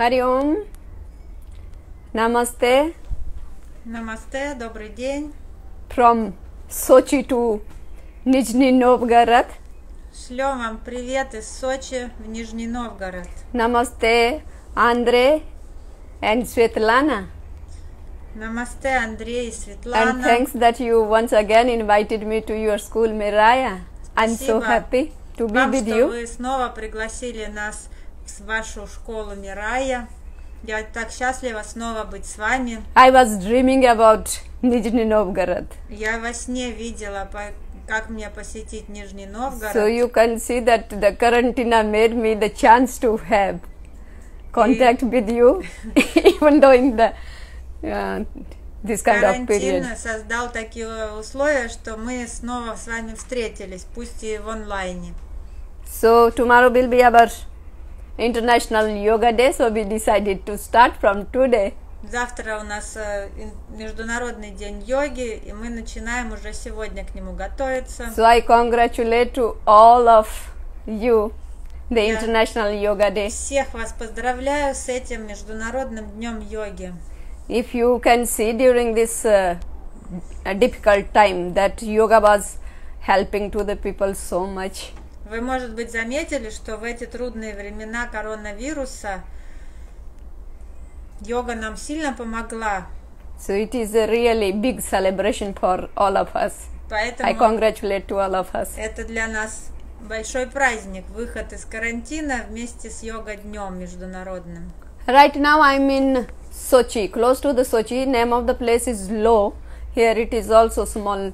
Om. Namaste Намасте, добрый день. from Sochi to Nizhny Novgorod. Шлем вам привет из Сочи в Нижний Новгород. Namaste Andre and Svetlana. Намасте, Андрей и And Светлана. thanks that you once again invited me to your school, Miraya. I'm so Спасибо happy to be вам, with что you. вы снова пригласили нас в вашу школу Мирая. Я так счастлива снова быть с вами. I was dreaming about Nizhny Novgorod. Я во сне видела, как мне посетить Нижний Новгород. So you can see that the quarantine made me the chance to have contact with you, even though in the uh, this kind of period. Создал такие условия, что мы снова с вами встретились, пусть и в онлайне. So tomorrow will be our International Yoga Day, so we decided to start from today. Завтра у нас э, Международный день йоги, и мы начинаем уже сегодня к нему готовиться. So I congratulate to all of you the Yeah. International Yoga Day. Всех вас поздравляю с этим Международным днем йоги. If you can see during this uh, uh, difficult time that yoga was helping to the people so much. Вы, может быть, заметили, что в эти трудные времена коронавируса йога нам сильно помогла. So it is a really big celebration for all of us. I Поэтому congratulate to all of us. это для нас большой праздник, выход из карантина вместе с йога-днем международным. Right now I'm in Sochi, close to the Sochi. Name of the place is Low. Here it is also small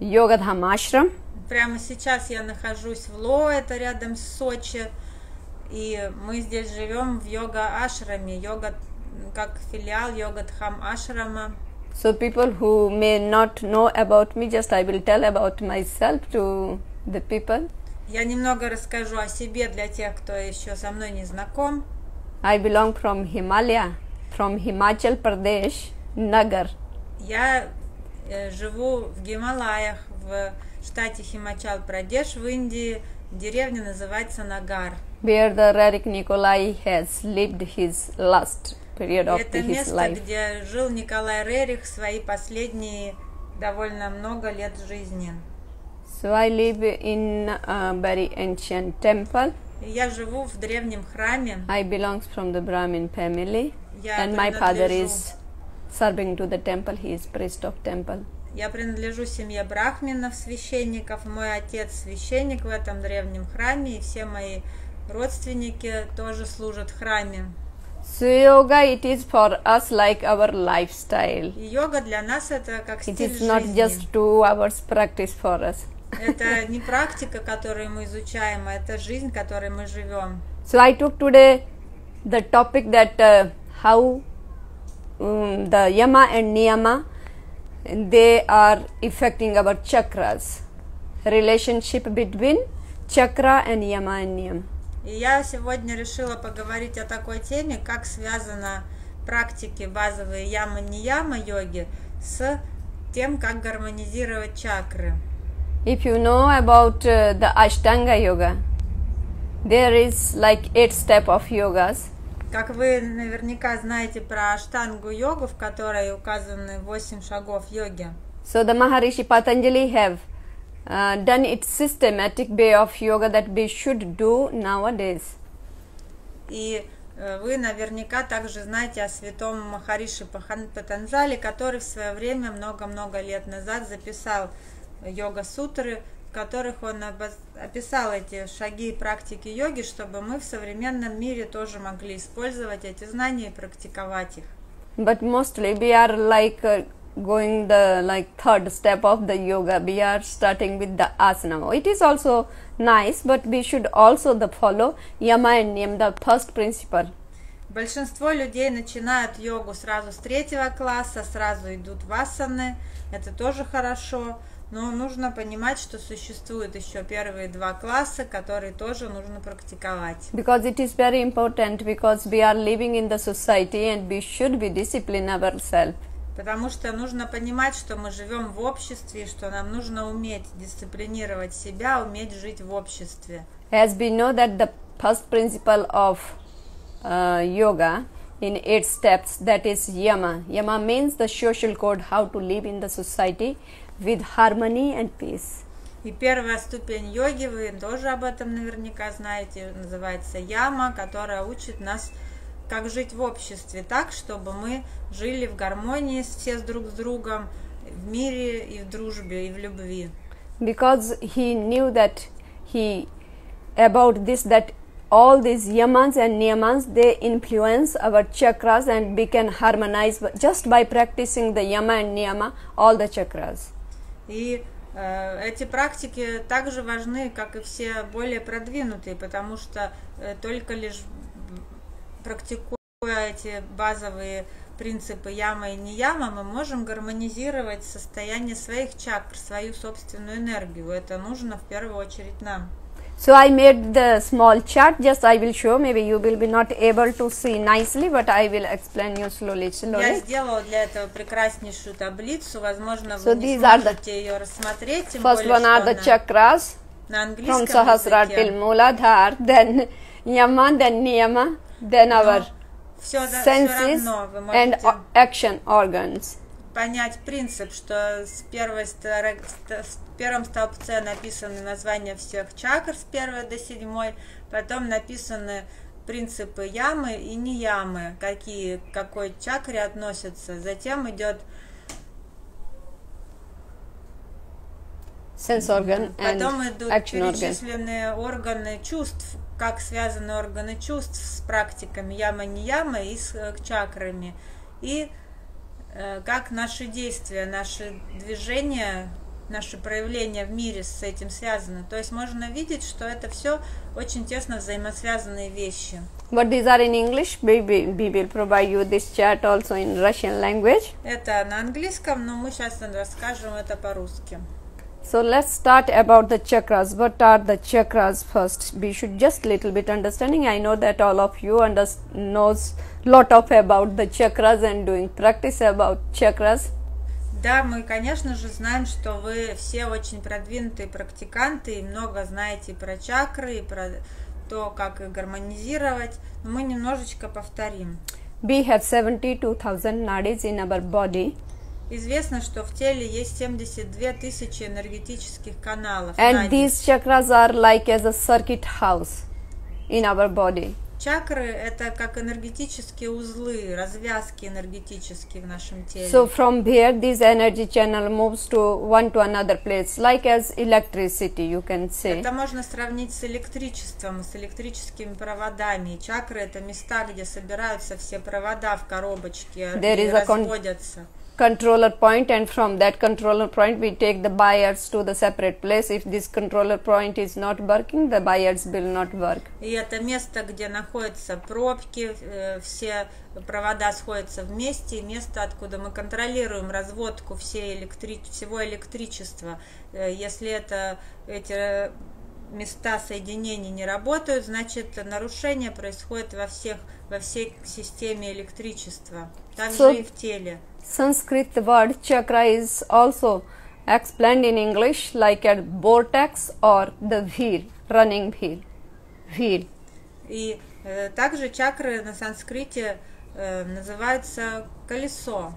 Yoga Dham ashram. Прямо сейчас я нахожусь в Ло, это рядом с Сочи, и мы здесь живем в йога-ашраме, йога как филиал йога-дхам ашрама. So people who may not know about me, just I will tell about myself to the people. Я немного расскажу о себе для тех, кто еще со мной не знаком. I belong from Himalaya, from Himachal Pradesh, Nagar. Я э, живу в Гималаях, в штате Химачал-Прадеш в Индии. Деревня называется Нагар. where the Rarik Nikolai has lived his last period of Это his место, life. где жил Николай Рерих свои последние довольно много лет жизни. So I live in a very ancient temple. Я живу в древнем храме. I belongs from the Brahmin family, Я and my father is serving to the temple. He is priest of temple. Я принадлежу семье брахминов, священников. Мой отец священник в этом древнем храме, и все мои родственники тоже служат в храме. So yoga, it is for us like our lifestyle. Йога для нас это как It стиль is not жизни. just two hours practice for us. Это не практика, которую мы изучаем, а это жизнь, которой мы живем. So I took today the topic that uh, how um, the yama and niyama they are affecting our chakras. Relationship between chakra and yama and niyam. И я сегодня решила поговорить о такой теме, как связаны практики базовые яма-нияма йоги с тем, как гармонизировать чакры. If you know about uh, the Ashtanga yoga, there is like eight step of yogas. Как вы наверняка знаете про аштангу йогу, в которой указаны 8 шагов йоги. So the Maharishi Patanjali have uh, done its systematic way of yoga that we should do nowadays. И э, вы наверняка также знаете о святом Махариши Патанджали, который в свое время, много-много лет назад, записал йога-сутры, в которых он описал эти шаги и практики йоги, чтобы мы в современном мире тоже могли использовать эти знания и практиковать их. but mostly we are like uh, going the like third step of the yoga. We are starting with the asana. It is also nice but we should also the follow yama and niyam the first principle. Большинство людей начинают йогу сразу с третьего класса, сразу идут в асаны, это тоже хорошо, но нужно понимать, что существуют еще первые два класса, которые тоже нужно практиковать. because it is very important because we are living in the society and we should be discipline ourselves Потому что нужно понимать, что мы живем в обществе, и что нам нужно уметь дисциплинировать себя, уметь жить в обществе. as we know that the first principle of uh, yoga in eight steps that is yama yama means the social code how to live in the society with harmony and peace И первая ступень йоги, вы тоже об этом наверняка знаете, называется яма, которая учит нас, как жить в обществе так, чтобы мы жили в гармонии все с друг с другом, в мире и в дружбе, и в любви. because he knew that he about this that all these yamas and niyamas they influence our chakras and we can harmonize just by practicing the yama and niyama all the chakras И э, эти практики также важны, как и все более продвинутые, потому что э, только лишь практикуя эти базовые принципы яма и не яма, мы можем гармонизировать состояние своих чакр, свою собственную энергию. Это нужно в первую очередь нам. so i made the small chart just i will show maybe you will be not able to see nicely but i will explain you slowly Я slowly сделала для этого прекраснейшую таблицу. Возможно, So вы не these are the- сможете ее рассмотреть, тем first более, one are что the она chakras на from английском sahasrara языке. till muladhar then yama then niyama then our Все, все senses равно вы and можете o- action organs Понять принцип, что с первой в первом столбце написаны названия всех чакр с первой до седьмой, потом написаны принципы ямы и не ямы, какие к какой чакре относятся. Затем идет sense organ Потом идут action organ перечисленные органы чувств, как связаны органы чувств с практиками яма не яма и с э, чакрами. И как наши действия, наши движения, наши проявления в мире с этим связаны. То есть можно видеть, что это все очень тесно взаимосвязанные вещи. but these are in english we will provide you this chart also in russian language Это на английском, но мы сейчас расскажем это по-русски. So let's start about the chakras. What are the chakras first? We should just little bit understanding. I know that all of you under, knows lot of about the chakras and doing practice about chakras. Да, мы, конечно же, знаем, что вы все очень продвинутые практиканты и много знаете про чакры, и про то, как их гармонизировать. Но мы немножечко повторим. We have 72,000 nadis in our body Известно, что в теле есть 72 тысячи энергетических каналов. and these chakras are like as a circuit house in our body. Чакры – это как энергетические узлы, развязки энергетические в нашем теле. So from here this energy channel moves to one to another place like as electricity you can say. Это можно сравнить с электричеством, с электрическими проводами. Чакры – это места, где собираются все провода в коробочке There и is a разводятся. Controller point and from that controller point we take the buyers to the separate place if this controller point is not working the buyers will not work И это место, где находятся пробки, э, все провода сходятся вместе, место, откуда мы контролируем разводку всей электри... всего электричества. Э, Если это эти э, места соединений не работают, значит нарушение происходит во всех во всей системе электричества, также So- и в теле. sanskrit word chakra is also explained in english like a vortex or the wheel running wheel wheel И э, также чакры на санскрите э, называются колесо.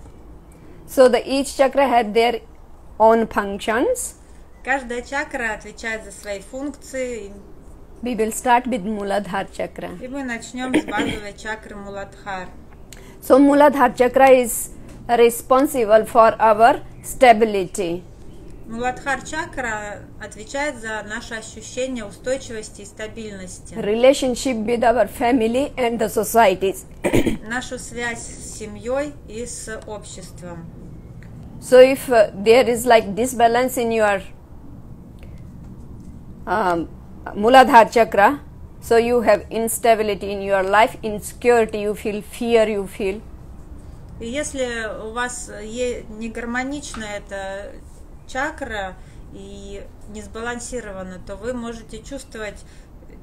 so the each chakra had their own functions Каждая чакра отвечает за свои функции. we will start with muladhar chakra И мы начнем с базовой чакры Муладхар. So Muladhar chakra is responsible for our stability. Муладхар чакра отвечает за наше ощущение устойчивости и стабильности, Relationship with our family and the societies. нашу связь с семьей и с обществом. So if uh, there is like disbalance in your um, chakra, so you have instability in your life, insecurity, you feel fear, you feel. Если у вас не гармонична эта чакра и не сбалансирована, то вы можете чувствовать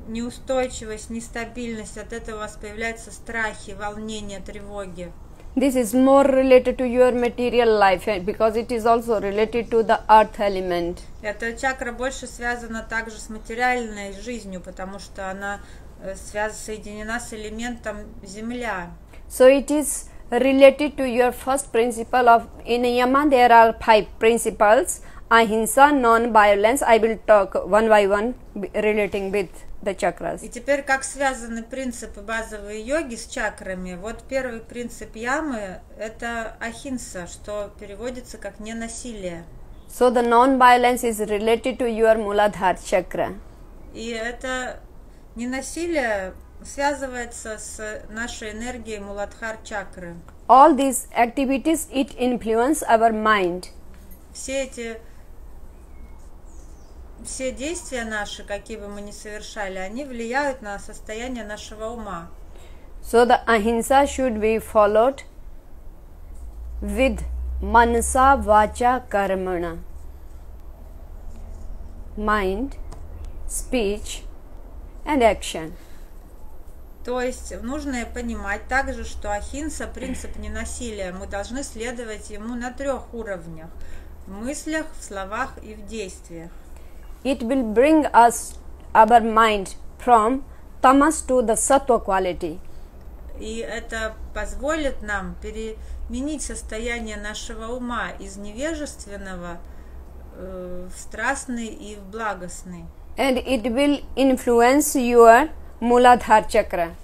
неустойчивость, нестабильность. От этого у вас появляются страхи, волнения, тревоги. This is more related to your material life eh, because it is also related to the earth element. Эта чакра больше связана также с материальной жизнью, потому что она э, связ, соединена с элементом Земля. So it is related to your first principle of in Yama there are five principles ahimsa non-violence I will talk one by one b- relating with the chakras И теперь как связаны принципы базовой йоги с чакрами? Вот первый принцип ямы – это ахинса, что переводится как ненасилие. so the non-violence is related to your muladhara chakra И это ненасилие связывается с нашей энергией Муладхар чакры. all these activities it influence our mind Все эти все действия наши, какие бы мы ни совершали, они влияют на состояние нашего ума. so the ahimsa should be followed with manasa vacha karmana mind speech and action То есть нужно понимать также, что ахинса принцип ненасилия. Мы должны следовать ему на трех уровнях: в мыслях, в словах и в действиях. It will bring us our mind from tamas to the sattva quality И это позволит нам переменить состояние нашего ума из невежественного э, в страстный и в благостный. and it will influence your muladhara chakra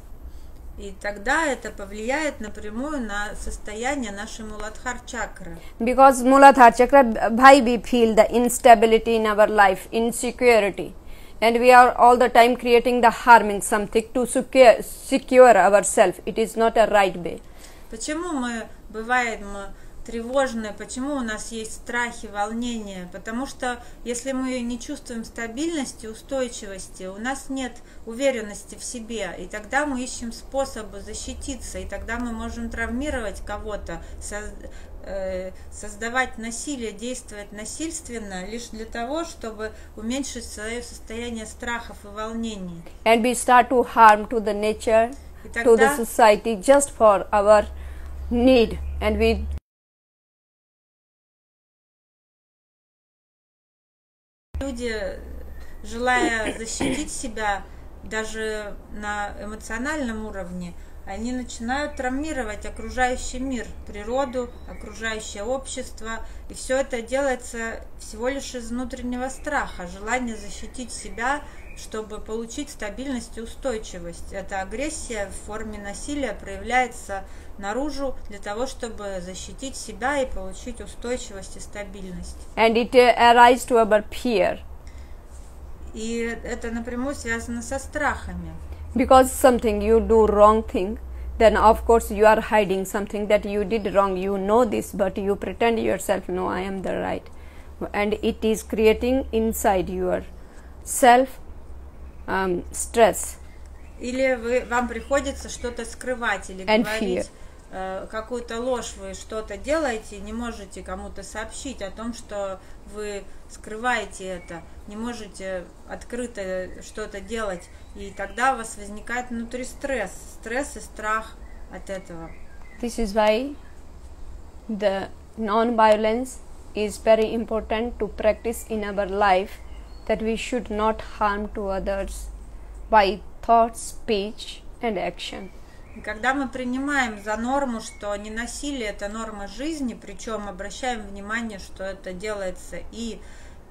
И тогда это повлияет напрямую на состояние нашей Муладхар чакры. because muladhara chakra why we feel the instability in our life insecurity and we are all the time creating the harming something to secure, secure ourselves it is not a right way Почему мы бываем э, тревожны, почему у нас есть страхи, волнения? Потому что если мы не чувствуем стабильности, устойчивости, у нас нет уверенности в себе, и тогда мы ищем способы защититься, и тогда мы можем травмировать кого-то, э, создавать насилие, действовать насильственно лишь для того, чтобы уменьшить свое состояние страхов и волнений. and we start to harm to the nature И to the тогда society just for our need and we люди, желая защитить себя даже на эмоциональном уровне, они начинают травмировать окружающий мир, природу, окружающее общество. И все это делается всего лишь из внутреннего страха, желания защитить себя, чтобы получить стабильность и устойчивость. Эта агрессия в форме насилия проявляется наружу для того, чтобы защитить себя и получить устойчивость и стабильность. and it uh, arise to our fear И это напрямую связано со страхами. because something you do wrong thing then of course you are hiding something that you did wrong you know this but you pretend yourself no i am the right and it is creating inside your self um, stress Или вы, вам приходится что-то скрывать или And говорить э, какую-то ложь, вы что-то делаете, не можете кому-то сообщить о том, что вы скрываете это, не можете открыто что-то делать, и тогда у вас возникает внутри стресс, стресс и страх от этого. this is why the non violence is very important to practice in our life that we should not harm to others by thought speech and action Когда мы принимаем за норму, что ненасилие это норма жизни, причем обращаем внимание, что это делается и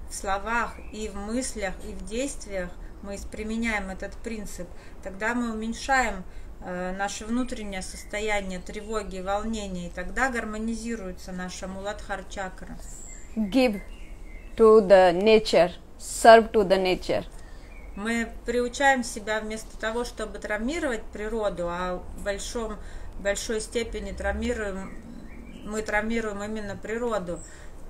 в словах, и в мыслях, и в действиях, мы применяем этот принцип, тогда мы уменьшаем э, наше внутреннее состояние тревоги, волнения, и тогда гармонизируется наша муладхар чакра. give to the nature serve to the nature Мы приучаем себя вместо того, чтобы травмировать природу, а в большом, большой степени травмируем, мы травмируем именно природу.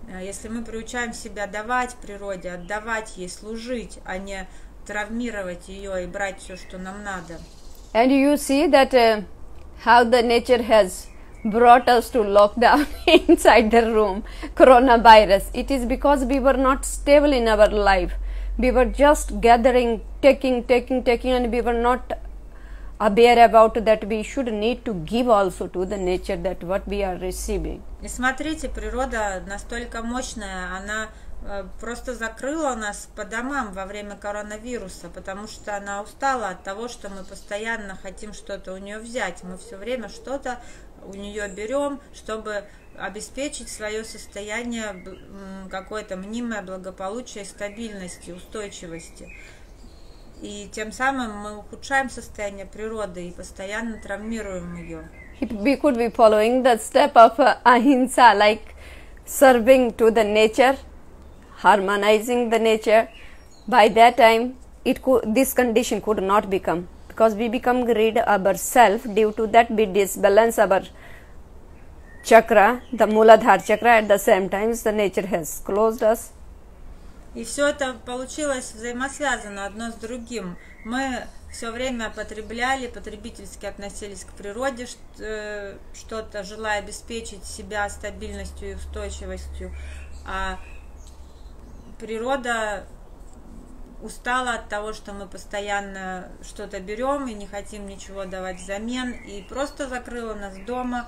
Э, Если мы приучаем себя давать природе, отдавать ей, служить, а не травмировать ее и брать все, что нам надо. and you see that uh, how the nature has brought us to lockdown inside the room coronavirus it is because we were not stable in our life we were just gathering taking taking taking and we were not aware about that we should need to give also to the nature that what we are receiving И смотрите, природа настолько мощная, она э, просто закрыла нас по домам во время коронавируса, потому что она устала от того, что мы постоянно хотим что-то у нее взять. Мы все время что-то у нее берем, чтобы обеспечить свое состояние какое-то мнимое благополучие, стабильности, устойчивости. И тем самым мы ухудшаем состояние природы и постоянно травмируем ее. We could be following the step of uh, ahimsa, like serving to the nature, harmonizing the nature. By that time, it could, this condition could not become because we become greed ourselves. Due to that, we disbalance our chakra, the Muladhara chakra. At the same time, the nature has closed us. И все это получилось взаимосвязано одно с другим. Мы все время потребляли, потребительски относились к природе, э, что-то желая обеспечить себя стабильностью и устойчивостью, а природа устала от того, что мы постоянно что-то берем и не хотим ничего давать взамен, и просто закрыла нас дома,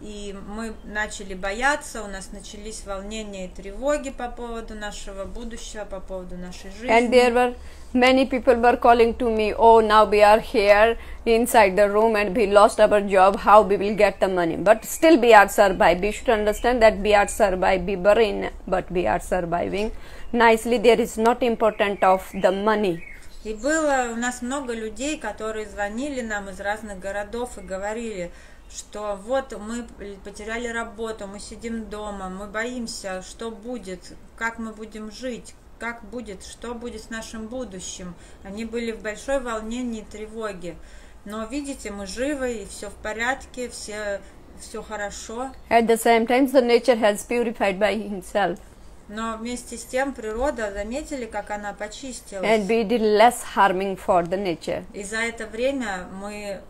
и мы начали бояться, у нас начались волнения и тревоги по поводу нашего будущего, по поводу нашей жизни. And there were many people were calling to me, oh, now we are here inside the room and we lost our job, how we will get the money. But still we are surviving. We should understand that we are surviving, we were in, but we are surviving. Nicely, there is not important of the money. И было у нас много людей, которые звонили нам из разных городов и говорили, что вот мы потеряли работу, мы сидим дома, мы боимся, что будет, как мы будем жить, как будет, что будет с нашим будущим. Они были в большой волнении и тревоге. Но видите, мы живы, и все в порядке, все, все хорошо. At the same time, the nature has purified by himself. Но вместе с тем природа, заметили, как она почистилась. And we did less harming for the nature. И за это время мы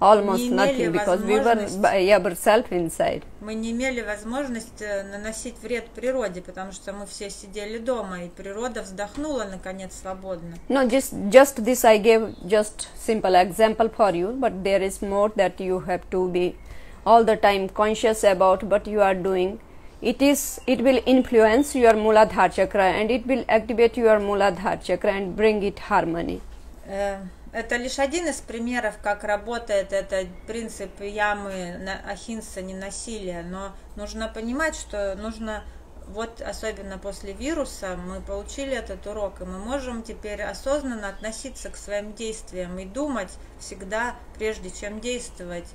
almost nothing because we were by ourselves inside. Мы не имели возможность наносить вред природе, потому что мы все сидели дома, и природа вздохнула наконец свободно. No, just just this I gave just simple example for you, but there is more that you have to be all the time conscious about what you are doing. It is it will influence your Muladhara chakra and it will activate your Muladhara chakra and bring it harmony. Uh, Это лишь один из примеров, как работает этот принцип ямы Ахинса, не насилия, но нужно понимать, что нужно, вот особенно после вируса, мы получили этот урок, и мы можем теперь осознанно относиться к своим действиям и думать всегда, прежде чем действовать,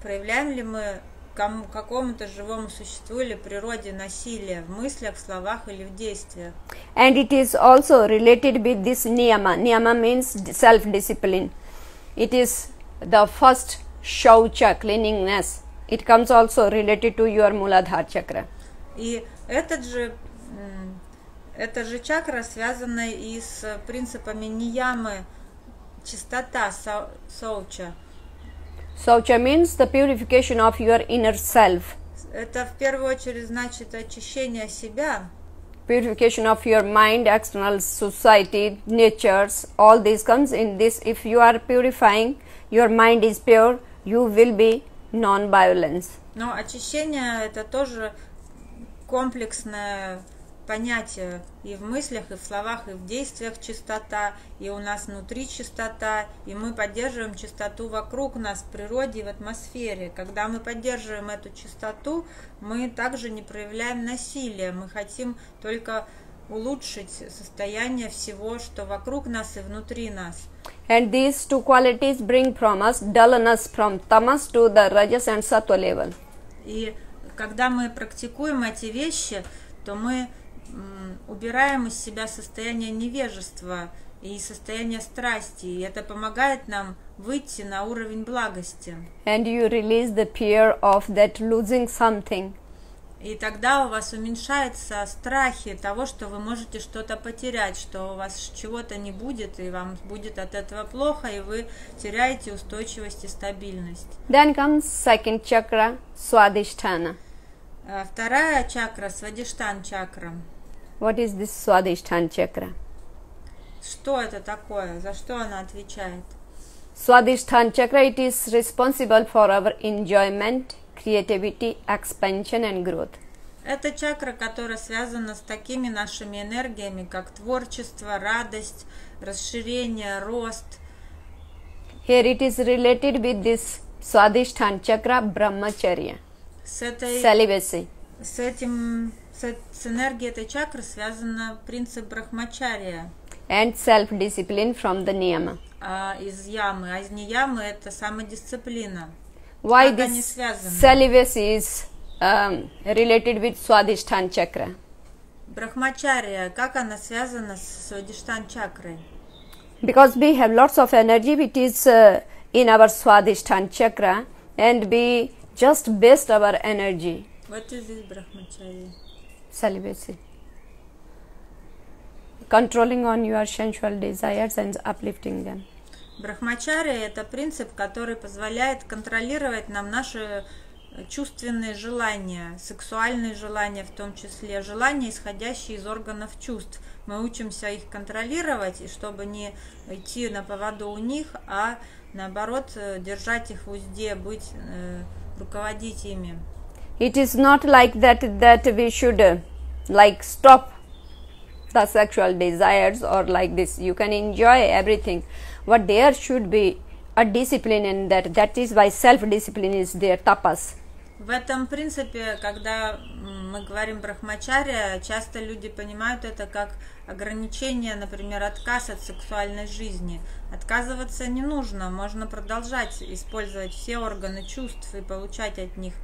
проявляем ли мы кому, какому-то живому существу или природе насилие в мыслях, в словах или в действиях. And it is also related with this niyama. Niyama means self-discipline. It is the first shaucha, cleanliness. It comes also related to your Muladhara chakra. И этот же эта же чакра связана и с принципами ниямы, чистота, сауча. Saucha means the purification of your inner self. Это в первую очередь значит очищение себя. Purification of your mind, external society, natures, all this comes in this. If you are purifying, your mind is pure, you will be non-violence. Но очищение это тоже комплексное понятия и в мыслях, и в словах, и в действиях чистота, и у нас внутри чистота, и мы поддерживаем чистоту вокруг нас, в природе и в атмосфере. Когда мы поддерживаем эту чистоту, мы также не проявляем насилия, мы хотим только улучшить состояние всего, что вокруг нас и внутри нас. And these two qualities bring from us dullness from tamas to the rajas and sattva level. И когда мы практикуем эти вещи, то мы убираем из себя состояние невежества и состояние страсти, и это помогает нам выйти на уровень благости. And you release the fear of that losing something. И тогда у вас уменьшаются страхи того, что вы можете что-то потерять, что у вас чего-то не будет, и вам будет от этого плохо, и вы теряете устойчивость и стабильность. Then comes second chakra, Swadhisthana. Вторая чакра, Свадиштан чакра. What is this Swadhisthana chakra? Что это такое? За что она отвечает? Swadhisthana chakra, it is responsible for our enjoyment, creativity, expansion and growth. Это чакра, которая связана с такими нашими энергиями, как творчество, радость, расширение, рост. Here it is related with this Swadhisthana chakra, brahmacharya, С этой celibacy. с этим с, с энергией этой чакры связан принцип брахмачария and self discipline from the niyama. а, из ямы, а из неямы это самодисциплина. Why Как они this связаны? celibacy is um, related with Swadhisthana chakra? Брахмачария, как она связана с Свадиштан чакрой? Because we have lots of energy which is uh, in our Swadhisthana chakra and we just waste our energy. What is this брахмачария? Celibacy. Controlling on your sensual desires and uplifting them. Брахмачария это принцип, который позволяет контролировать нам наши чувственные желания, сексуальные желания в том числе, желания, исходящие из органов чувств. Мы учимся их контролировать, и чтобы не идти на поводу у них, а наоборот э, держать их в узде, быть, э, руководить ими. It is not like that that we should like stop the sexual desires or like this. You can enjoy everything. What there should be a discipline in that. That is why self discipline is there, tapas. В этом принципе, когда мы говорим брахмачария, часто люди понимают это как ограничение, например, отказ от сексуальной жизни. Отказываться не нужно, можно продолжать использовать все органы чувств и получать от них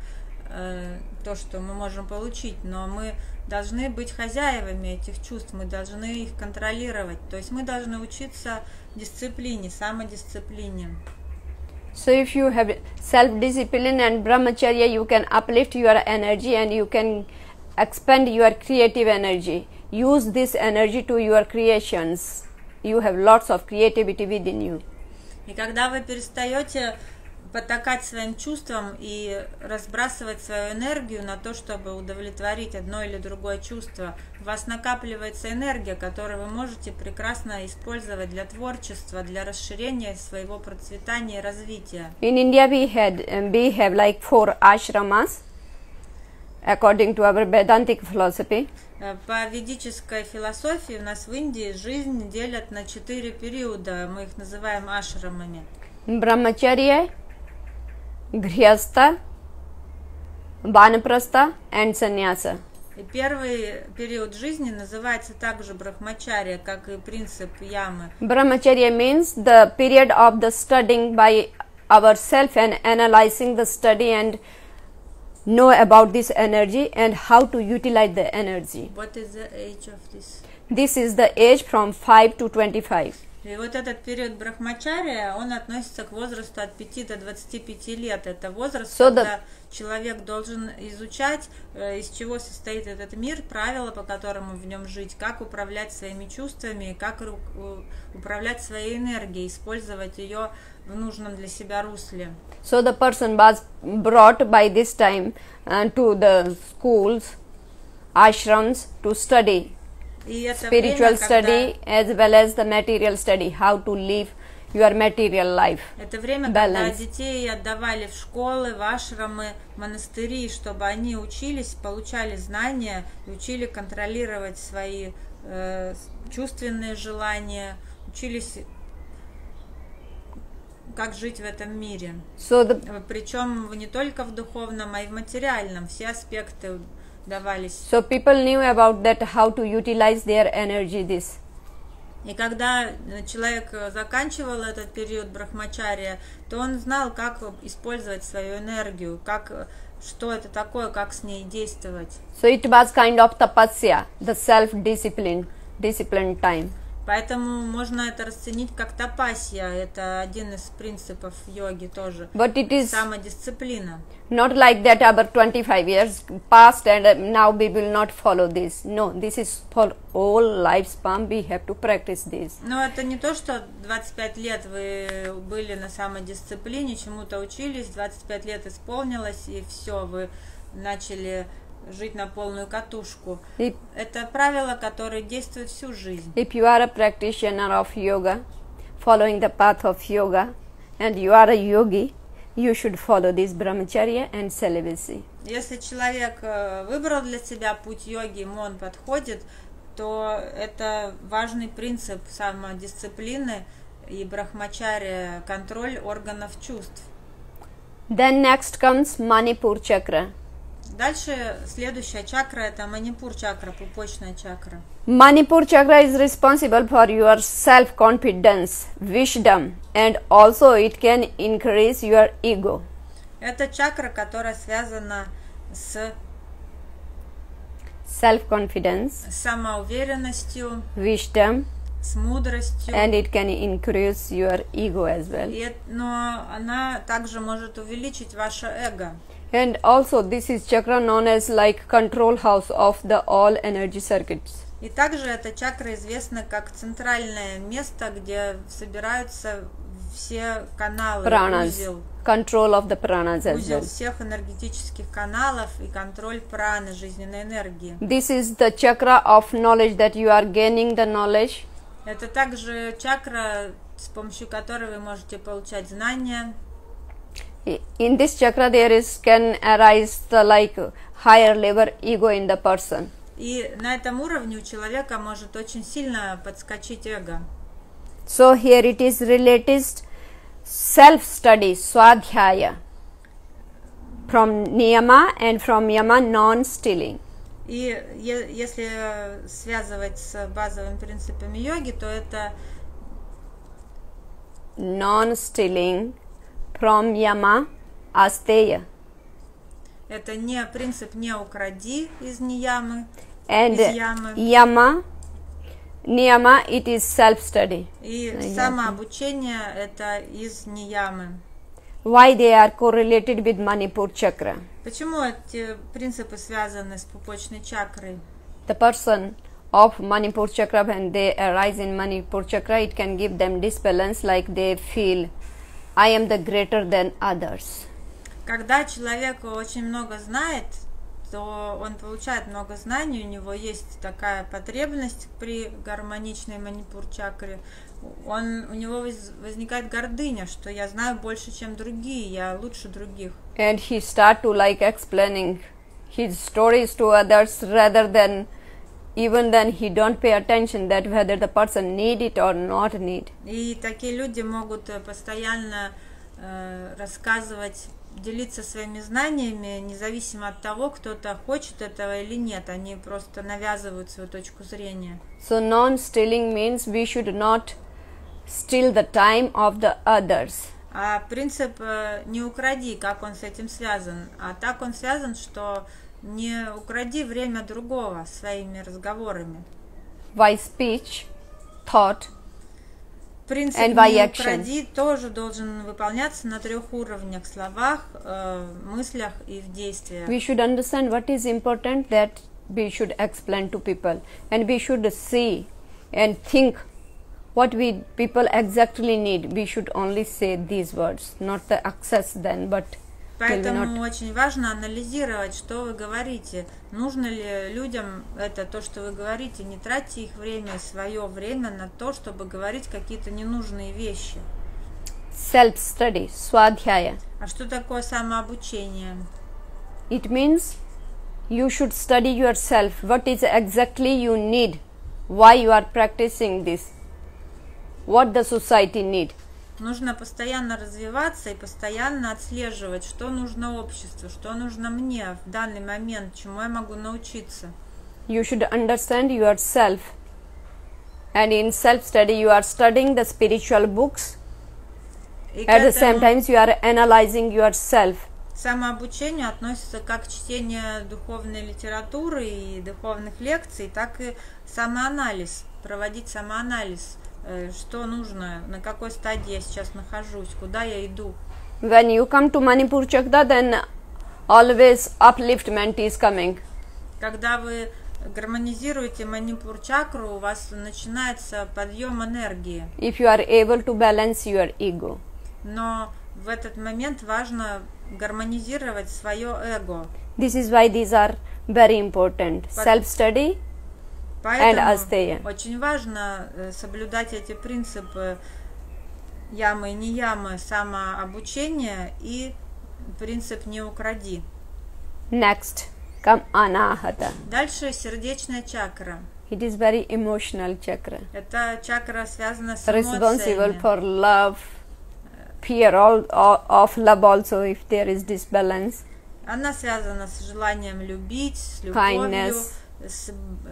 то, что мы можем получить, но мы должны быть хозяевами этих чувств, мы должны их контролировать, то есть мы должны учиться дисциплине, самодисциплине. So, if you have self discipline and brahmacharya, you can uplift your energy and you can expand your creative energy. Use this energy to your creations. You have lots of creativity within you. И когда вы перестаете потакать своим чувствам и разбрасывать свою энергию на то, чтобы удовлетворить одно или другое чувство, у вас накапливается энергия, которую вы можете прекрасно использовать для творчества, для расширения своего процветания и развития. In India, we had we have like four ashramas, according to our Vedantic philosophy. Э, По ведической философии у нас в Индии жизнь делят на четыре периода, мы их называем ашрамами. Brahmacharya, Grihastha, Vanaprastha and Sannyasa. И первый период жизни называется также брахмачария, как и принцип ямы. Brahmacharya means the period of the studying by ourself and analyzing the study and know about this energy and how to utilize the energy. What is the age of this? This is the age from 5 to 25. И вот этот период брахмачария, он относится к возрасту от 5 до 25 лет. Это возраст, the- когда человек должен изучать, э, из чего состоит этот мир, правила, по которым в нем жить, как управлять своими чувствами, как управлять своей энергией, использовать ее в нужном для себя русле. So the person was brought by this time uh, to the schools, ashrams to study spiritual study as well as the material study, how to live your material life. Это время, когда детей отдавали в школы, в ашрамы, монастыри, чтобы они учились, получали знания учили контролировать свои э, чувственные желания, учились, как жить в этом мире. So the Причем не только в духовном, а и в материальном. Все аспекты давались. so people knew about that how to utilize their energy. This И когда э, человек э, заканчивал этот период брахмачария, то он знал, как использовать свою энергию, как, э, что это такое, как с ней действовать. so it was kind of tapasya, the self discipline, disciplined time. Поэтому можно это расценить как тапасия, это один из принципов йоги тоже. But it is Самодисциплина. not like that. Our 25 years passed and uh, now we will not follow this. No, this is for all lifespan. We have to practice this. Но это не то, что 25 лет вы были на самодисциплине, чему-то учились, 25 лет исполнилось, и все, вы начали жить на полную катушку. If, Это правила, которые действуют всю жизнь. if you are a practitioner of yoga, following the path of yoga, and you are a yogi, you should follow this brahmacharya and celibacy. Если человек э, выбрал для себя путь йоги, ему он подходит, то это важный принцип самодисциплины и брахмачария, контроль органов чувств. Then next comes Manipur chakra. Дальше следующая чакра это манипур чакра, пупочная чакра. Manipur chakra is responsible for your self confidence, wisdom, and also it can increase your ego. Это чакра, которая связана с Self confidence, самоуверенностью, wisdom, с мудростью. and it can increase your ego as well. И но она также может увеличить ваше эго. And also, this is chakra known as like control house of the all energy circuits. И также эта чакра известна как центральное место, где собираются все каналы, Pranas, узел, control of the pranas as узел well. всех энергетических каналов и контроль праны, жизненной энергии. This is the chakra of knowledge that you are gaining the knowledge Это также чакра, с помощью которой вы можете получать знания. I- in this chakra there is can arise the like higher level ego in the person И на этом уровне у человека может очень сильно подскочить эго. so here it is related self study swadhyaya from niyama and from yama non stealing И е- если э, связывать с базовыми принципами йоги, то это non stealing from yama asteya Это не принцип не укради из неямы, and из ямы. yama niyama it is self study И Понятно. самообучение это из неямы. why they are correlated with manipur chakra Почему эти принципы связаны с пупочной чакрой? the person of manipur chakra when they arise in manipur chakra it can give them disbalance like they feel i am the greater than others Когда человек очень много знает, то он получает много знаний, у него есть такая потребность при гармоничной манипур чакре. Он, у него воз- возникает гордыня, что я знаю больше, чем другие, я лучше других. and he start to like explaining his stories to others rather than even then he don't pay attention that whether the person need it or not need И такие люди могут э, постоянно э, рассказывать, делиться своими знаниями, независимо от того, кто-то хочет этого или нет. Они просто навязывают свою точку зрения. so non stealing means we should not steal the time of the others А принцип э, не укради, как он с этим связан. А так он связан, что не укради время другого своими разговорами. by speech thought Принцип And by action. укради тоже должен выполняться на трех уровнях: словах, э, мыслях и в действиях. we should understand what is important that we should explain to people and we should see and think what we people exactly need we should only say these words not the access then but Поэтому not очень важно анализировать, что вы говорите. Нужно ли людям это то, что вы говорите. Не тратьте их время, свое время на то, чтобы говорить какие-то ненужные вещи. self study swadhyaya А что такое самообучение? it means you should study yourself what is exactly you need why you are practicing this what the society need Нужно постоянно развиваться и постоянно отслеживать, что нужно обществу, что нужно мне в данный момент, чему я могу научиться. you should understand yourself. And in self study you are studying the spiritual books. И at the same time you are analyzing yourself. Самообучению относится как чтение духовной литературы и духовных лекций, так и самоанализ, проводить самоанализ, что нужно, на какой стадии я сейчас нахожусь, куда я иду. when you come to manipur chakra then always upliftment is coming Когда вы гармонизируете манипур чакру, у вас начинается подъем энергии. if you are able to balance your ego Но в этот момент важно гармонизировать свое эго. this is why these are very important But- self study Поэтому очень важно э, соблюдать эти принципы ямы и не ямы, самообучения и принцип не укради. Next, come Anahata. Дальше сердечная чакра. It is very emotional chakra, Это чакра связана с responsible for love, fear all, all of love also if there is disbalance, Она связана с желанием любить, с любовью, kindness. с-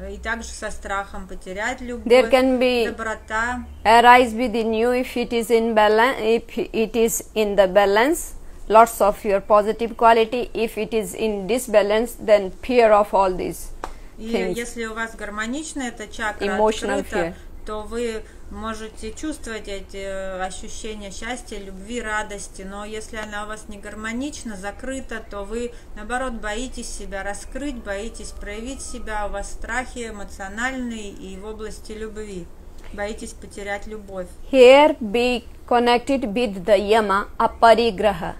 и также со страхом потерять любовь, There can be доброта. arise within you if it is in balance if it is in the balance lots of your positive quality if it is in disbalance then fear of all these И things. если у вас гармонична эта чакра Emotional открыта, fear. то вы можете чувствовать эти э, ощущения счастья, любви, радости. Но если она у вас не гармонична, закрыта, то вы, наоборот, боитесь себя раскрыть, боитесь проявить себя. У вас страхи эмоциональные и в области любви. Боитесь потерять любовь. here be connected with the yama aparigraha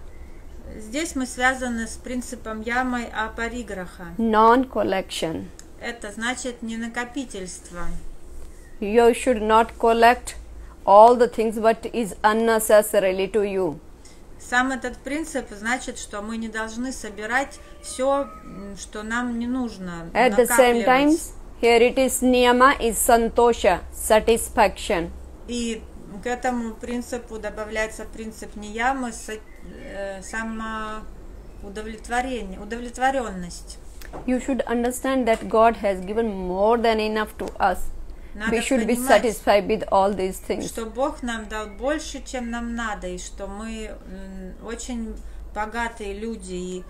Здесь мы связаны с принципом ямой апариграха. non collection Это значит не накопительство. You should not collect all the things what is unnecessarily to you Сам этот принцип значит, что мы не должны собирать все, что нам не нужно. at the same time here it is niyama is santosha satisfaction И к этому принципу добавляется принцип э, самоудовлетворение, удовлетворенность. You should understand that God has given more than enough to us. Надо we should be satisfied with all these things. что Бог нам дал больше, чем нам надо, и что мы очень богатые люди, и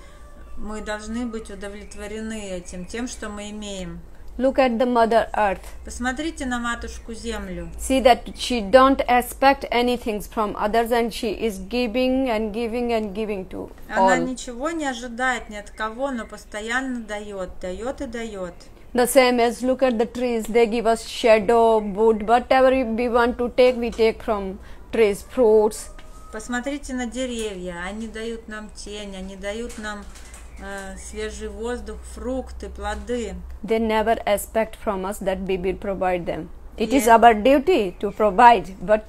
мы должны быть удовлетворены этим, тем, что мы имеем. Look at the Mother Earth. Посмотрите на матушку Землю. See that she don't expect anything from others and she is giving and giving and giving to Она all. ничего не ожидает ни от кого, но постоянно дает, дает и дает. The same as look at the trees. They give us shadow, wood, whatever we want to take, we take from trees, fruits. Посмотрите на деревья, они дают нам тень, они дают нам э, свежий воздух, фрукты, плоды. They never expect from us that we will provide them. It is Yeah. our duty to provide, but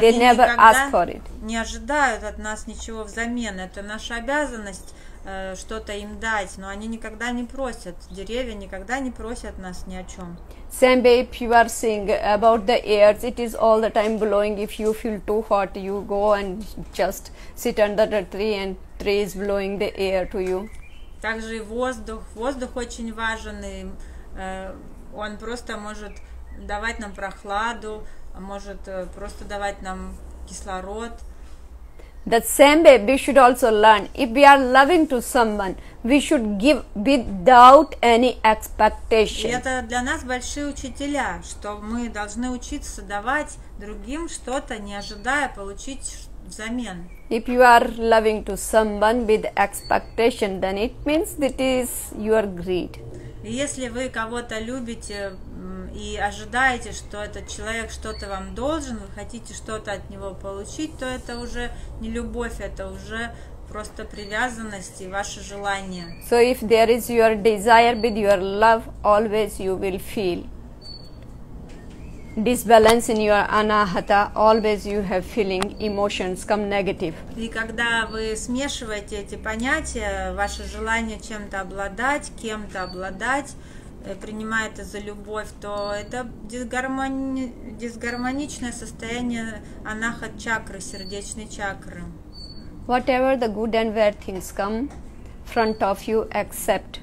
they Они never никогда ask for it. не ожидают от нас ничего взамен. Это наша обязанность э, что-то им дать, но они никогда не просят. Деревья никогда не просят нас ни о чем. Same way, if you are saying about the airs, it is all the time blowing. If you feel too hot, you go and just sit under the tree, and tree is blowing the air to you. Также и воздух. Воздух очень важен, и э, он просто может давать нам прохладу, может э, просто давать нам кислород. The same way, we should also learn. If we are loving to someone, we should give without any И expectation. это для нас большие учителя, что мы должны учиться давать другим что-то, не ожидая получить ш- взамен. If you are loving to someone with expectation, then it means that is your greed. И если вы кого-то любите и ожидаете, что этот человек что-то вам должен, вы хотите что-то от него получить, то это уже не любовь, это уже просто привязанность и ваше желание. So, if there is your desire with your love, always you will feel disbalance in your anahata. Always you have feeling emotions come negative. И когда вы смешиваете эти понятия, ваше желание чем-то обладать, кем-то обладать, э, принимая это за любовь, то это дисгармони- дисгармоничное состояние анахат чакры, сердечной чакры. Whatever the good and bad things come front of you, accept.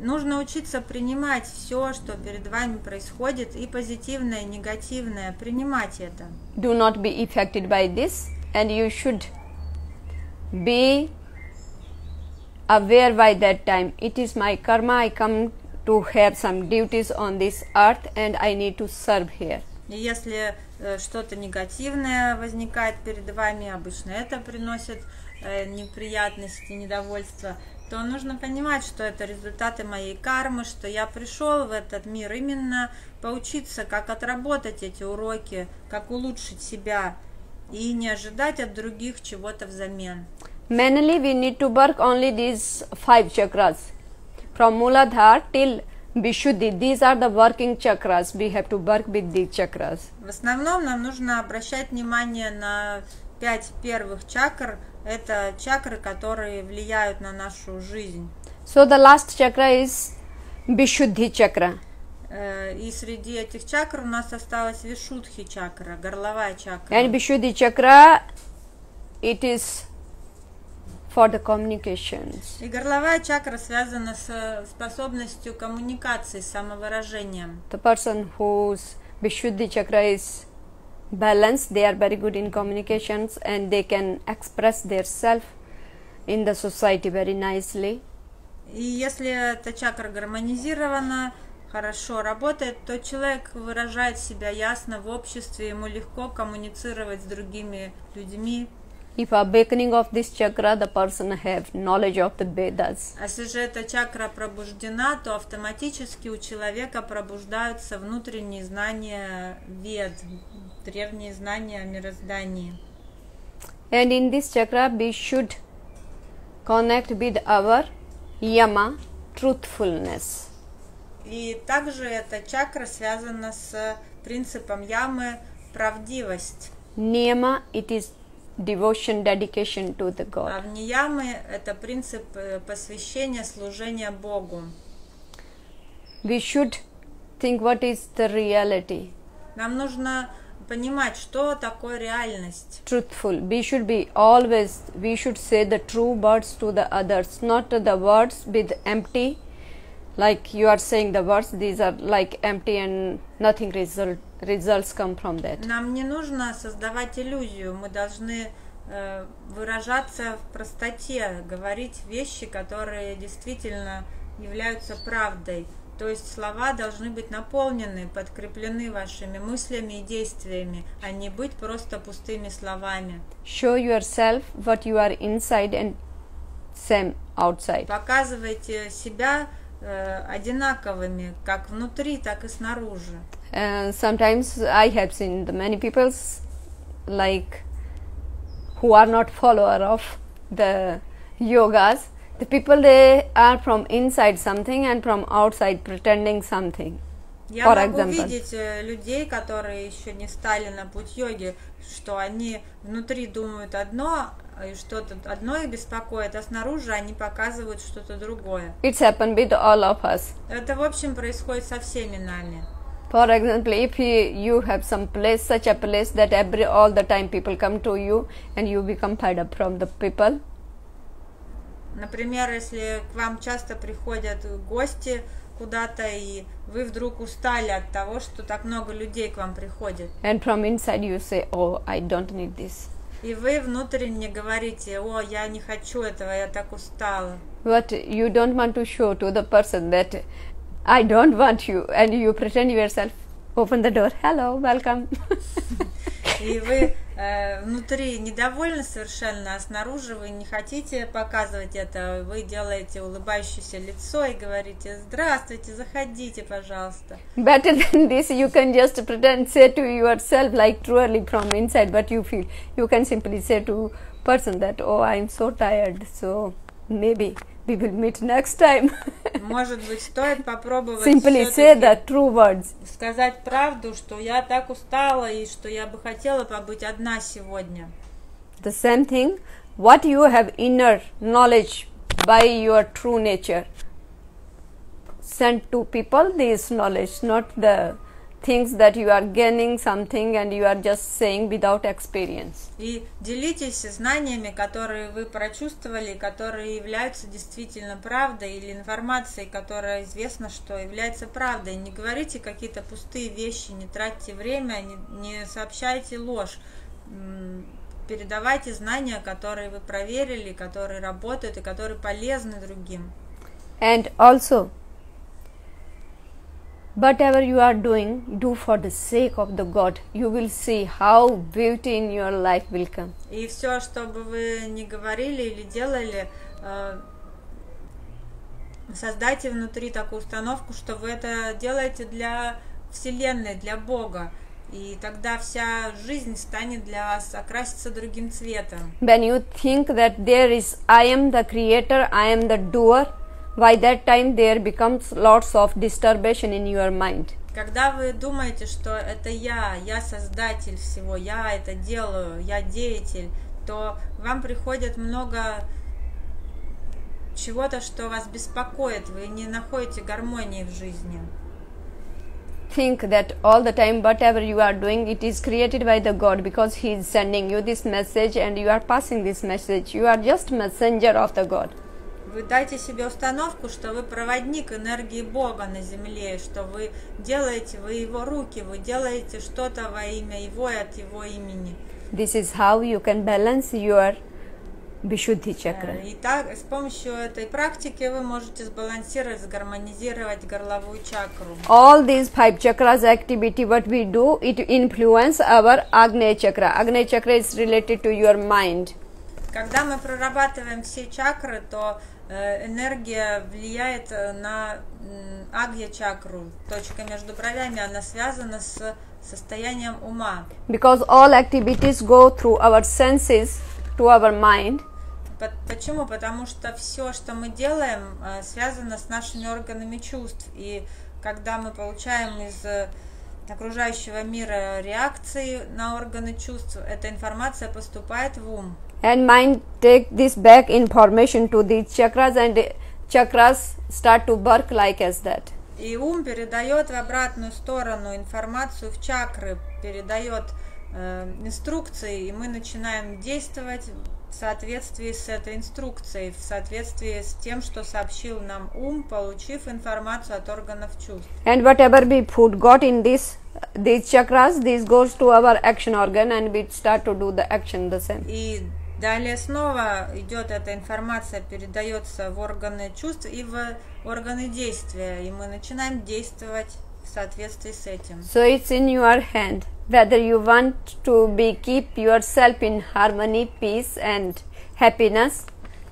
Нужно учиться принимать все, что перед вами происходит, и позитивное, и негативное, принимать это. Do not be affected by this, and you should be aware by that time. It is my karma. I come to have some duties on this earth, and I need to serve here. И если э, что-то негативное возникает перед вами, обычно это приносит э, неприятности, недовольство, то нужно понимать, что это результаты моей кармы, что я пришел в этот мир именно поучиться, как отработать эти уроки, как улучшить себя и не ожидать от других чего-то взамен. Mainly, we need to work only these five chakras from Muladhara till Vishuddhi. These are the working chakras. We have to work with these chakras. В основном нам нужно обращать внимание на пять первых чакр, Это чакры, которые влияют на нашу жизнь. So the last chakra is Vishuddhi chakra. Э, И среди этих чакр у нас осталась Вишудхи чакра, горловая чакра. And Vishuddhi chakra, it is for the communications. И горловая чакра связана с способностью коммуникации, самовыражением. The person whose Vishuddhi chakra is balanced, they are very good in communications and they can express their self in the society very nicely. И если эта чакра гармонизирована, хорошо работает, то человек выражает себя ясно в обществе, ему легко коммуницировать с другими людьми. If awakening of this chakra, the person have knowledge of the Vedas. А если же эта чакра пробуждена, то автоматически у человека пробуждаются внутренние знания вед, древние знания о мироздании. And in this chakra, we should connect with our yama, truthfulness. И также эта чакра связана с принципом ямы правдивость. Niyama, it is devotion, dedication to the А God. в Ниямы это принцип э, посвящения, служения Богу. We should think what is the reality. Нам нужно понимать, что такое реальность. Truthful. We should be always, we should say the true words to the others, not the words with empty, like you are saying the words, these are like empty and nothing result, results come from that. Нам не нужно создавать иллюзию, мы должны э, выражаться в простоте, говорить вещи, которые действительно являются правдой. То есть слова должны быть наполнены, подкреплены вашими мыслями и действиями, а не быть просто пустыми словами. Show yourself what you are inside and same outside. Показывайте себя одинаковыми, как внутри, так и снаружи. Uh, sometimes I have seen the many people's like who are not follower of the yogas. The people they are from inside something and from outside pretending something. Я For могу example. видеть э, людей, которые еще не стали на путь йоги, что они внутри думают одно, и что-то одно их беспокоит, а снаружи они показывают что-то другое. It's happened with all of us. Это, в общем, происходит со всеми нами. For example, if you, you have some place, such a place that every all the time people come to you and you become fed up from the people, Например, если к вам часто приходят гости куда-то, и вы вдруг устали от того, что так много людей к вам приходит, and from inside you say, "Oh, I don't need this." И вы внутренне говорите, о, я не хочу этого, я так устала. But you don't want to show to the person that I don't want you, and you pretend yourself. Open the door. Hello, welcome. И вы э, внутри недовольны совершенно, а снаружи вы не хотите показывать это. Вы делаете улыбающееся лицо и говорите «Здравствуйте, заходите, пожалуйста». Better than this, you can just pretend say to yourself like truly from inside what you feel. You can simply say to person that, "Oh, I'm so tired, so maybe we will meet next time." Может быть, стоит попробовать simply say the true words. сказать правду, что я так устала и что я бы хотела побыть одна сегодня. The same thing, what you have inner knowledge by your true nature. Send to people this knowledge, not the things that you are gaining something and you are just saying without experience. И делитесь знаниями, которые вы прочувствовали, которые являются действительно правдой, или информацией, которая известна, что является правдой. Не говорите какие-то пустые вещи, не тратьте время, не, не сообщайте ложь. Передавайте знания, которые вы проверили, которые работают и которые полезны другим. And also, whatever you are doing, do for the sake of the God. You will see how beauty in your life will come. И все, что бы вы ни говорили или делали, э, создайте внутри такую установку, что вы это делаете для Вселенной, для Бога. И тогда вся жизнь станет для вас окраситься другим цветом. When you think that there is I am the creator, I am the doer, by that time there becomes lots of disturbation in your mind. Когда вы думаете, что это я, я создатель всего, я это делаю, я деятель, то то вам приходит много чего-то, что вас беспокоит, вы не находите гармонии в жизни. Think that all the time, whatever you are doing, it is created by the God because He is sending you this message and you are passing this message. You are just messenger of the God. Вы дайте себе установку, что вы проводник энергии Бога на земле, что вы делаете, вы Его руки, вы делаете что-то во имя Его и от Его имени. This is how you can balance your Vishuddhi chakra. Э, И так, с помощью этой практики вы можете сбалансировать, сгармонизировать горловую чакру. All these five chakras activity, what we do, it influence our Agnya chakra. Agnya chakra is related to your mind. Когда мы прорабатываем все чакры, то энергия влияет э, на м, агья чакру. Точка между бровями, она связана с состоянием ума. Because all activities go through our senses to our mind. По- Почему? Потому что все, что мы делаем, э, связано с нашими органами чувств. И когда мы получаем из э, окружающего мира реакции на органы чувств, эта информация поступает в ум. And mind take this back information to these chakras and chakras start to work like as that. И ум передает в обратную сторону информацию в чакры, передает э, инструкции, и мы начинаем действовать в соответствии с этой инструкцией, в соответствии с тем, что сообщил нам ум, получив информацию от органов чувств. And whatever we put got in this these chakras, this goes to our action organ and we start to do the action the same. И далее снова идет эта информация, передается в органы чувств и в органы действия, и мы начинаем действовать в соответствии с этим. So it's in your hand whether you want to be keep yourself in harmony, peace and happiness.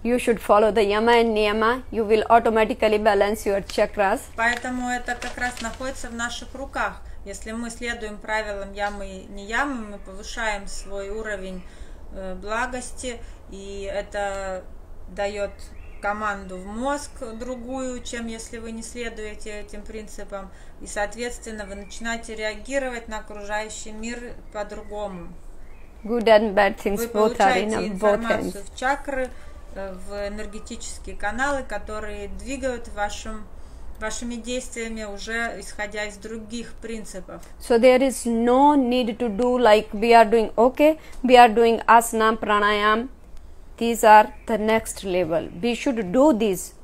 You should follow the yama and niyama. You will automatically balance your chakras. Поэтому это как раз находится в наших руках. Если мы следуем правилам ямы и не ямы, мы повышаем свой уровень благости, и это дает команду в мозг другую, чем если вы не следуете этим принципам, и, соответственно, вы начинаете реагировать на окружающий мир по-другому. Good and bad things Вы получаете both информацию в чакры, э, в энергетические каналы, которые двигают вашим, вашими действиями уже исходя из других принципов. So there is no need to do like we are doing okay, we are doing asana, pranayam. These are the next level. We should do this.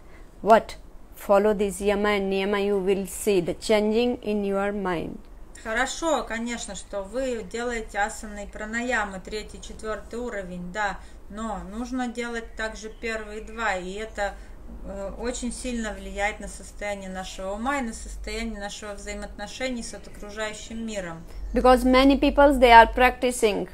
What? Follow this yama and niyama, you will see the changing in your mind. Хорошо, конечно, что вы делаете асаны и пранаямы, третий, четвертый уровень, да, но нужно делать также первые два, и это э, очень сильно влияет на состояние нашего ума и на состояние нашего взаимоотношений с окружающим миром. Because many people they are practicing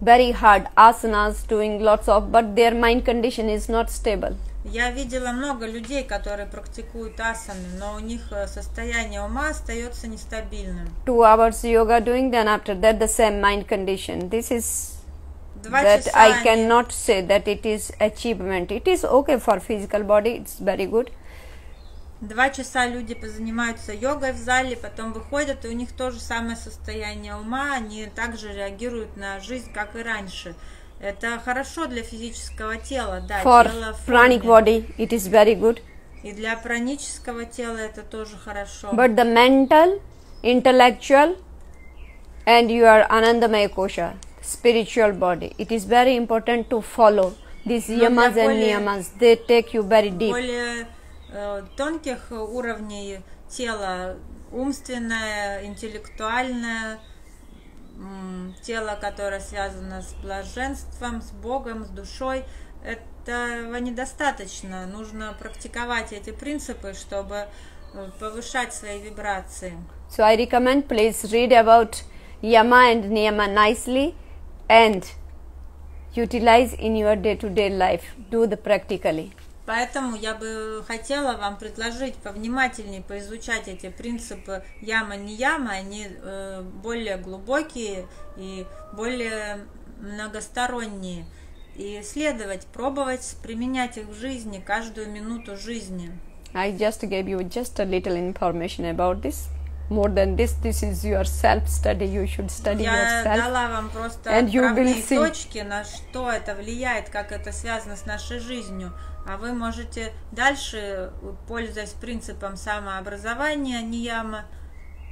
very hard asanas, doing lots of, but their mind condition is not stable. Я видела много людей, которые практикуют асаны, но у них э, состояние ума остается нестабильным. Two hours yoga doing, then after that the same mind condition. This is that I cannot say that it is achievement. It is okay for physical body, it's very good. Два часа люди позанимаются йогой в зале, потом выходят, и у них то же самое состояние ума, они также реагируют на жизнь, как и раньше. Это хорошо для физического тела, да, For pranic body, it is very good. И для пранического тела это тоже хорошо. But the mental, intellectual, and your Anandamaya kosha, spiritual body, it is very important to follow these yamas and niyamas. They take you very deep. более э, тонких уровней тела, умственное, интеллектуальное, тело, которое связано с блаженством, с Богом, с душой, этого недостаточно. Нужно практиковать эти принципы, чтобы э, повышать свои вибрации. So I recommend please read about yama and niyama nicely and utilize in your day to day life. Do the practically. Поэтому я бы хотела вам предложить повнимательнее поизучать эти принципы яма не яма, они э, более глубокие и более многосторонние. И исследовать, пробовать применять их в жизни каждую минуту жизни. I just gave you just a little information about this. More than this. This is your self study. You should study Я yourself. дала вам просто and you will see. точки, на что это влияет, как это связано с нашей жизнью. А вы можете дальше, пользуясь принципом самообразования Нияма,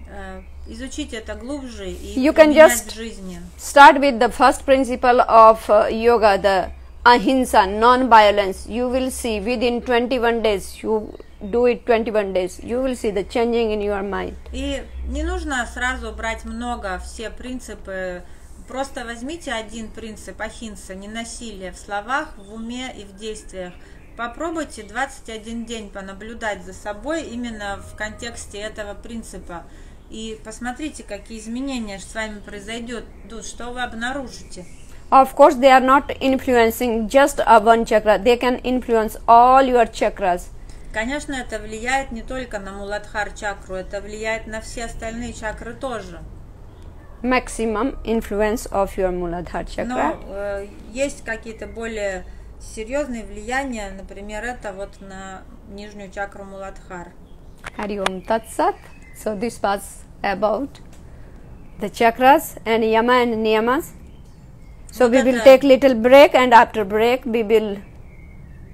э, изучить это глубже и You can just- в жизни. Start with the first principle of uh, yoga, the ahimsa, non-violence. You will see within 21 days. You do it 21 days. You will see the changing in your mind. И не нужно сразу брать много, все принципы. Просто возьмите один принцип ахинса, не насилие в словах, в уме и в действиях. Попробуйте 21 день понаблюдать за собой именно в контексте этого принципа. И посмотрите, какие изменения с вами произойдут, что вы обнаружите. Of course, they are not influencing just a one chakra. They can influence all your chakras. Конечно, это влияет не только на Муладхар чакру, это влияет на все остальные чакры тоже. Maximum influence of your Muladhara chakra. Но э, есть какие-то более серьезные влияния, например, это вот на нижнюю чакру Муладхар. Tat Sat. So this was about the chakras and yama and niyamas. So we will take little break and after break we will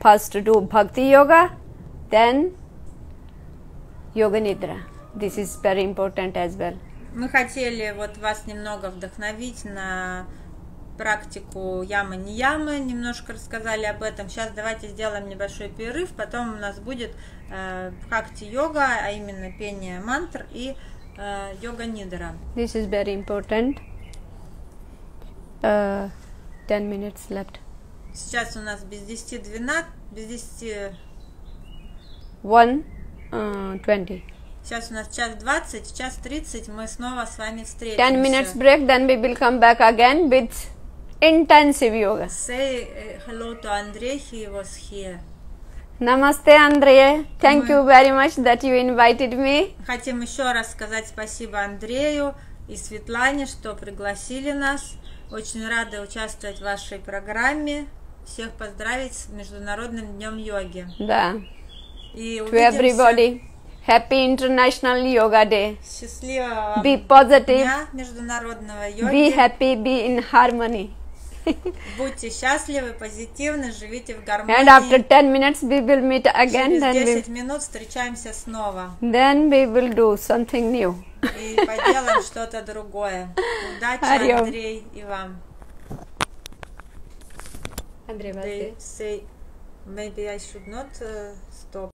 first do bhakti yoga, then yoga nidra. This is very important as well. Мы хотели вот вас немного вдохновить на практику ямы не ямы, немножко рассказали об этом. Сейчас давайте сделаем небольшой перерыв, потом у нас будет э, бхакти йога, а именно пение мантр и э, йога нидра. This is very important. Uh, 10 minutes left. Сейчас у нас без 10 12, без 10 1 uh, 20. Сейчас у нас час 20, час 30 мы снова с вами 10 встретимся. minutes break, then we will come back again with intensive yoga. Say uh, hello to Andrei, he was here. Namaste, Andrea. Thank you very much that you invited me. Хотим еще раз сказать спасибо Андрею и Светлане, что пригласили нас. Очень рады участвовать в вашей программе. Всех поздравить с Международным днем йоги. Да. И To увидимся. everybody, happy International Yoga Day. Счастливого Be positive, дня Международного be йоги. happy, be in harmony. Будьте счастливы, позитивны, живите в And гармонии. after 10 minutes, we will meet again. Через Then 10 we, минут встречаемся снова then we will do something new. и поделаем что-то другое. Удачи, Арьем. Андрей, и вам. Andrea, They say maybe I should not uh, stop.